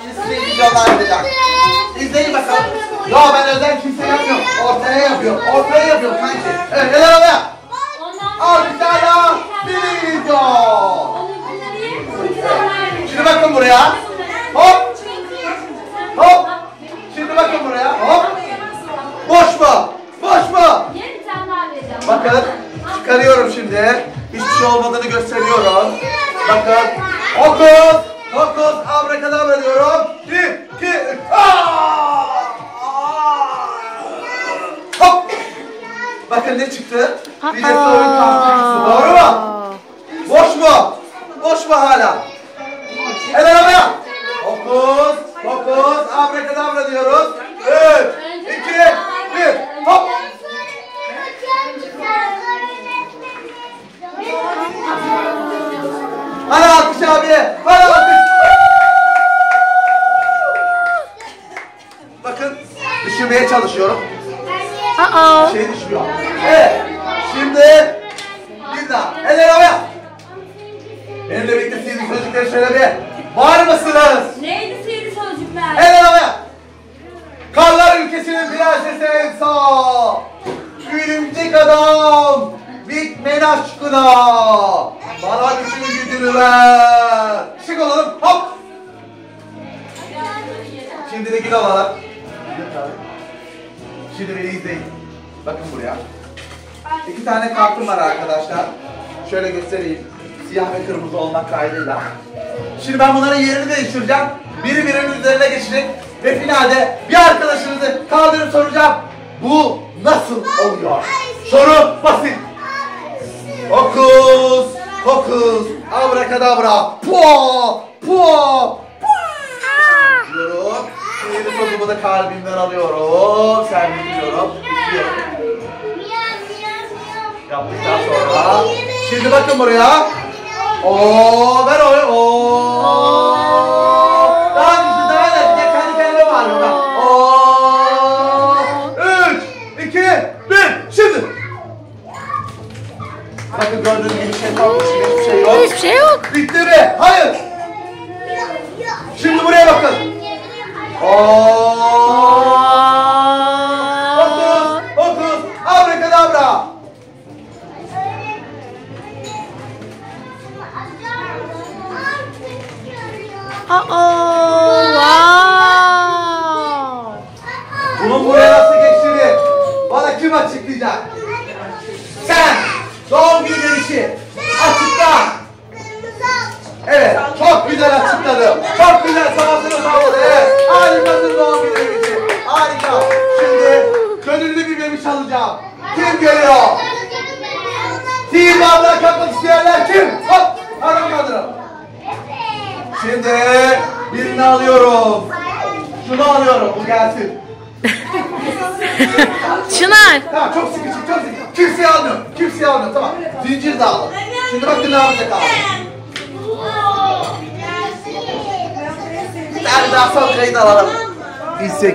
Size videolar yapacak. İzleyin bakalım. Yo ben özel kimse yapmıyorum. Ortaya yapıyorum. Ortaya yapıyorum sanki. Evet el arabaya. Al bir. Bir video. Şimdi bakın buraya. Hop. Hop. Şimdi bakın buraya. Hop. Boş mu? Boş mu? Bakın çıkarıyorum şimdi. Hiçbir şey olmadığını gösteriyorum. Bakın. Okus. Okus. Abrakadabra diyorum. Bir, iki, üç. Hop. Bakın ne çıktı? Bir de sorun kalkması. Doğru mu? Boş mu? Boş mu hala? El arabaya. Okus. Okus. Abrakadabra diyoruz. Çalışıyorum. Uh-oh. Şey düşmüyor. Evet. Şimdi bir daha. Eller havaya. Benimle birlikte sihirli sözcükleri söyle bir. Var mısınız? Neydi sihirli sözcükler? Eller havaya. Karlar ülkesinin prensesi Elsa. Örümcek adam. Bitmen aşkına. Bana gücünü gücünü ver. Şık olalım. Hop. Şimdi de gül alalım. Şimdi beni izleyin. Bakın buraya. İki tane kartım var arkadaşlar. Şöyle göstereyim. Siyah ve kırmızı olmak kaydıyla. Şimdi ben bunların yerini değiştireceğim. Biri birinin üzerine geçecek. Ve finalde bir arkadaşınızı kaldırıp soracağım. Bu nasıl oluyor? Soru basit. Hokus, hokus, abrakadabra, po, po, kalbimden alıyorum. Sergiliyorum. Üflüyorum. Yaptıktan sonra. Şimdi bakın buraya. Oo, ver o. Oo. Daha güçlü, daha net. Ya kendi bağırıyorum ben. Oo. Üç, iki, bir. Şimdi. Bakın gördüğünüz gibi şey kalmış. Hiçbir şey yok. Hiçbir şey yok. Bitti mi? Hayır. Şimdi buraya bakın. Oo. Uh-oh. Wow. Bunun buraya nasıl geçtiğini bana kim açıklayacak? Sen! Doğum günü gelişi! Açıkla! Evet, çok güzel açıkladım. Çok güzel savaşını sağladı. Evet, harikasın doğum günü gelişi. Harika. Şimdi gönüllü bir bebiş alacağım. Kim geliyor? Sihirbazlığa katmak isteyenler kim? Hop! Kaldırın. Şimdi birini alıyorum. Şunu alıyorum, bu gelsin. Çınar. Tamam çok sıkıcı çok sıkıcı. Kimseyi almıyorum. Kimseyi almıyorum tamam. Zincir de aldım. Şimdi bakın ne yapacak abi. Bir tane daha son kayıt alalım. İstek.